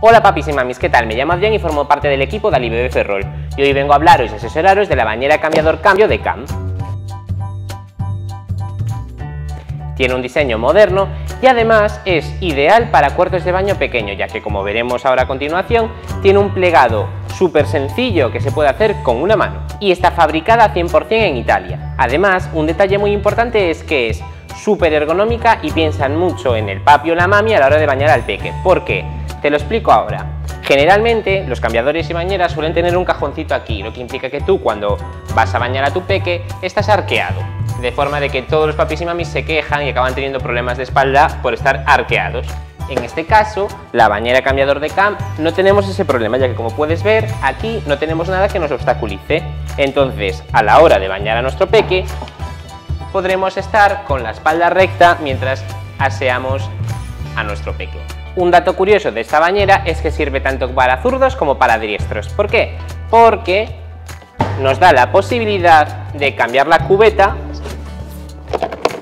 Hola papis y mamis, ¿qué tal? Me llamo Adrián y formo parte del equipo de Alibebe Ferrol y hoy vengo a hablaros y asesoraros de la bañera cambiador cambio de CAM. Tiene un diseño moderno y además es ideal para cuartos de baño pequeño, ya que como veremos ahora a continuación, tiene un plegado súper sencillo que se puede hacer con una mano y está fabricada 100% en Italia. Además, un detalle muy importante es que es súper ergonómica y piensan mucho en el papi o la mami a la hora de bañar al peque. ¿Por qué? Te lo explico ahora. Generalmente los cambiadores y bañeras suelen tener un cajoncito aquí, lo que implica que tú cuando vas a bañar a tu peque estás arqueado, de forma de que todos los papis y mamis se quejan y acaban teniendo problemas de espalda por estar arqueados. En este caso, la bañera cambiador de cam no tenemos ese problema, ya que como puedes ver, aquí no tenemos nada que nos obstaculice. Entonces, a la hora de bañar a nuestro peque, podremos estar con la espalda recta mientras aseamos a nuestro peque. Un dato curioso de esta bañera es que sirve tanto para zurdos como para diestros. ¿Por qué? Porque nos da la posibilidad de cambiar la cubeta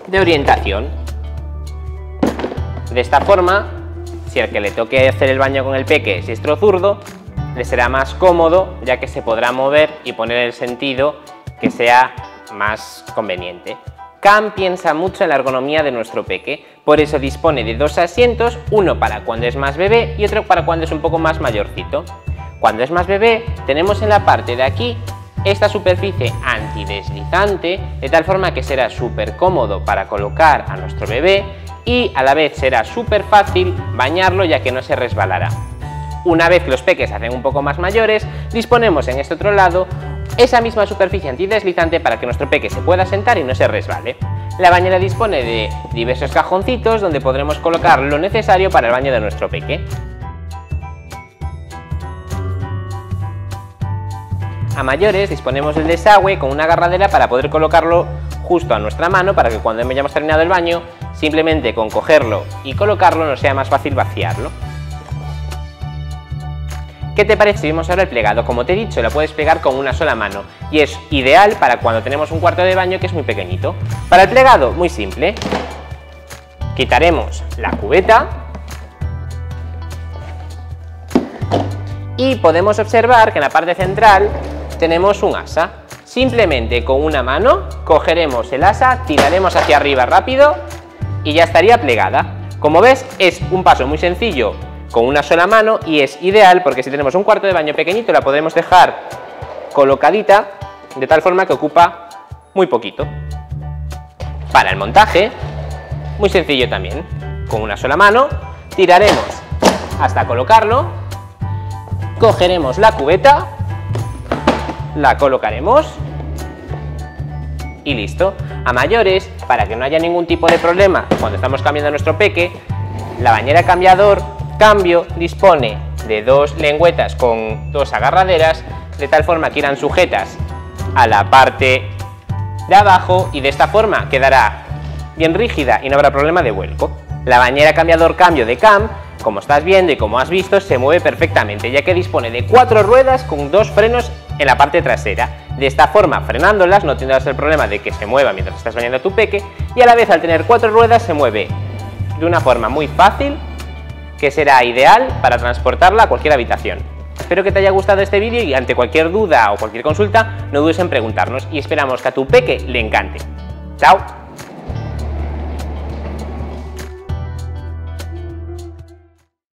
de orientación. De esta forma, si al que le toque hacer el baño con el peque es diestro zurdo, le será más cómodo ya que se podrá mover y poner el sentido que sea más conveniente. CAM piensa mucho en la ergonomía de nuestro peque, por eso dispone de dos asientos, uno para cuando es más bebé y otro para cuando es un poco más mayorcito. Cuando es más bebé, tenemos en la parte de aquí esta superficie antideslizante, de tal forma que será súper cómodo para colocar a nuestro bebé y a la vez será súper fácil bañarlo ya que no se resbalará. Una vez que los peques hacen un poco más mayores, disponemos en este otro lado esa misma superficie antideslizante para que nuestro peque se pueda sentar y no se resbale. La bañera dispone de diversos cajoncitos donde podremos colocar lo necesario para el baño de nuestro peque. A mayores disponemos del desagüe con una agarradera para poder colocarlo justo a nuestra mano para que cuando hayamos terminado el baño, simplemente con cogerlo y colocarlo nos sea más fácil vaciarlo. ¿Qué te parece si vemos ahora el plegado? Como te he dicho, lo puedes pegar con una sola mano y es ideal para cuando tenemos un cuarto de baño que es muy pequeñito. Para el plegado, muy simple. Quitaremos la cubeta y podemos observar que en la parte central tenemos un asa. Simplemente con una mano cogeremos el asa, tiraremos hacia arriba rápido y ya estaría plegada. Como ves, es un paso muy sencillo con una sola mano y es ideal porque si tenemos un cuarto de baño pequeñito la podemos dejar colocadita de tal forma que ocupa muy poquito. Para el montaje, muy sencillo también. Con una sola mano tiraremos hasta colocarlo, cogeremos la cubeta, la colocaremos y listo. A mayores, para que no haya ningún tipo de problema cuando estamos cambiando nuestro peque, la bañera cambiador cambio dispone de dos lengüetas con dos agarraderas, de tal forma que irán sujetas a la parte de abajo y de esta forma quedará bien rígida y no habrá problema de vuelco. La bañera cambiador cambio de cam, como estás viendo y como has visto, se mueve perfectamente, ya que dispone de cuatro ruedas con dos frenos en la parte trasera. De esta forma, frenándolas, no tendrás el problema de que se mueva mientras estás bañando a tu peque, y a la vez al tener cuatro ruedas se mueve de una forma muy fácil que será ideal para transportarla a cualquier habitación. Espero que te haya gustado este vídeo y ante cualquier duda o cualquier consulta no dudes en preguntarnos y esperamos que a tu peque le encante. ¡Chao!